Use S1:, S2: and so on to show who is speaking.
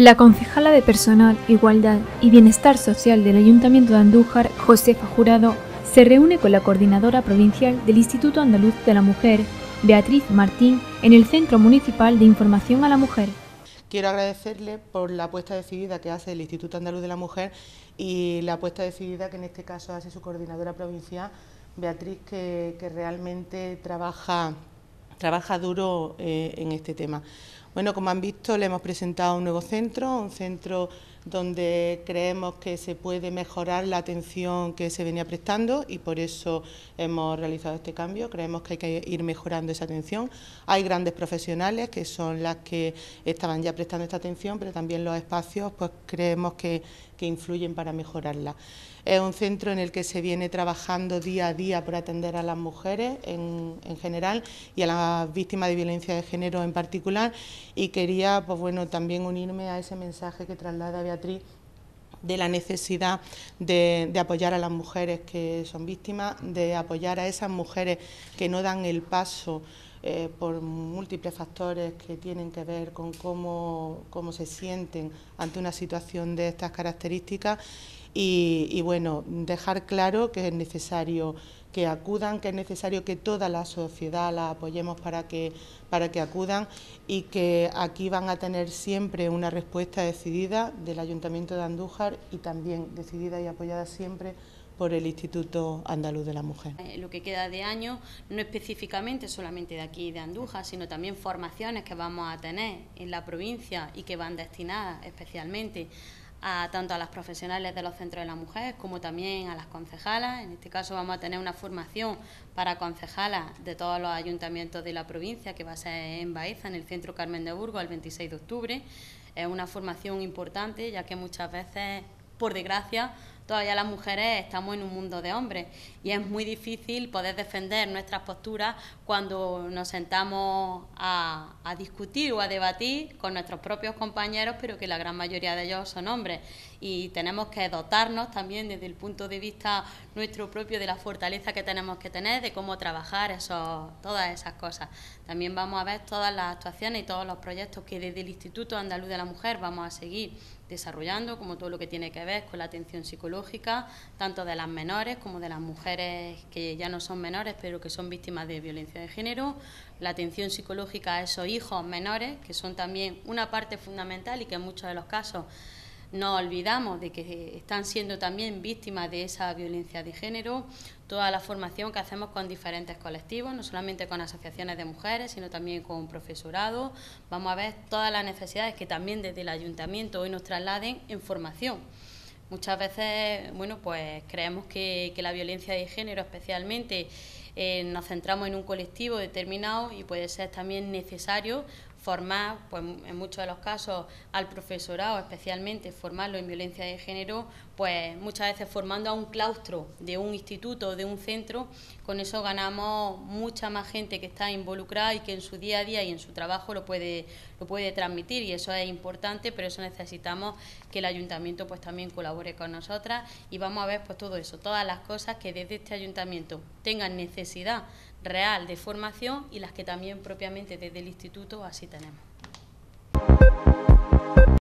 S1: La concejala de Personal, Igualdad y Bienestar Social del Ayuntamiento de Andújar, Josefa Jurado, se reúne con la coordinadora provincial del Instituto Andaluz de la Mujer, Beatriz Martín, en el Centro Municipal de Información a la Mujer.
S2: Quiero agradecerle por la apuesta decidida que hace el Instituto Andaluz de la Mujer y la apuesta decidida que en este caso hace su coordinadora provincial, Beatriz, que, realmente trabaja, trabaja duro eh, en este tema. Bueno, como han visto, le hemos presentado un nuevo centro, un centro donde creemos que se puede mejorar la atención que se venía prestando y por eso hemos realizado este cambio. Creemos que hay que ir mejorando esa atención. Hay grandes profesionales que son las que estaban ya prestando esta atención, pero también los espacios pues creemos que, que influyen para mejorarla. Es un centro en el que se viene trabajando día a día por atender a las mujeres en, general y a las víctimas de violencia de género en particular y quería pues bueno también unirme a ese mensaje que traslada Beatriz de la necesidad de, apoyar a las mujeres que son víctimas, de apoyar a esas mujeres que no dan el paso eh, por múltiples factores que tienen que ver con cómo, cómo se sienten ante una situación de estas características. Y, bueno, dejar claro que es necesario que acudan, que es necesario que toda la sociedad la apoyemos para que, para que acudan y que aquí van a tener siempre una respuesta decidida del Ayuntamiento de Andújar y también decidida y apoyada siempre por el Instituto Andaluz de la Mujer.
S3: Eh, lo que queda de año, no específicamente solamente de aquí de Andújar, sino también formaciones que vamos a tener en la provincia y que van destinadas especialmente a tanto a las profesionales de los centros de la mujer como también a las concejalas. En este caso vamos a tener una formación para concejalas de todos los ayuntamientos de la provincia que va a ser en Baeza, en el centro Carmen de Burgos, el 26 de octubre. Es una formación importante ya que muchas veces, por desgracia, todavía las mujeres estamos en un mundo de hombres y es muy difícil poder defender nuestras posturas cuando nos sentamos a, discutir o a debatir con nuestros propios compañeros, pero que la gran mayoría de ellos son hombres. Y tenemos que dotarnos también desde el punto de vista nuestro propio de la fortaleza que tenemos que tener, de cómo trabajar eso, todas esas cosas. También vamos a ver todas las actuaciones y todos los proyectos que desde el Instituto Andaluz de la Mujer vamos a seguir desarrollando, como todo lo que tiene que ver con la atención psicológica, tanto de las menores como de las mujeres que ya no son menores, pero que son víctimas de violencia de género, la atención psicológica a esos hijos menores, que son también una parte fundamental y que en muchos de los casos no olvidamos de que están siendo también víctimas de esa violencia de género, toda la formación que hacemos con diferentes colectivos, no solamente con asociaciones de mujeres, sino también con profesorado. Vamos a ver todas las necesidades que también desde el ayuntamiento hoy nos trasladen en formación. Muchas veces, bueno, pues creemos que, la violencia de género especialmente eh, nos centramos en un colectivo determinado y puede ser también necesario formar, pues en muchos de los casos, al profesorado, especialmente formarlo en violencia de género, pues muchas veces formando a un claustro de un instituto, de un centro, con eso ganamos mucha más gente que está involucrada y que en su día a día y en su trabajo lo puede, lo puede transmitir y eso es importante, pero eso necesitamos que el ayuntamiento pues también colabore con nosotras y vamos a ver pues todo eso, todas las cosas que desde este ayuntamiento tengan necesidad real de formación y las que también propiamente desde el instituto así tenemos.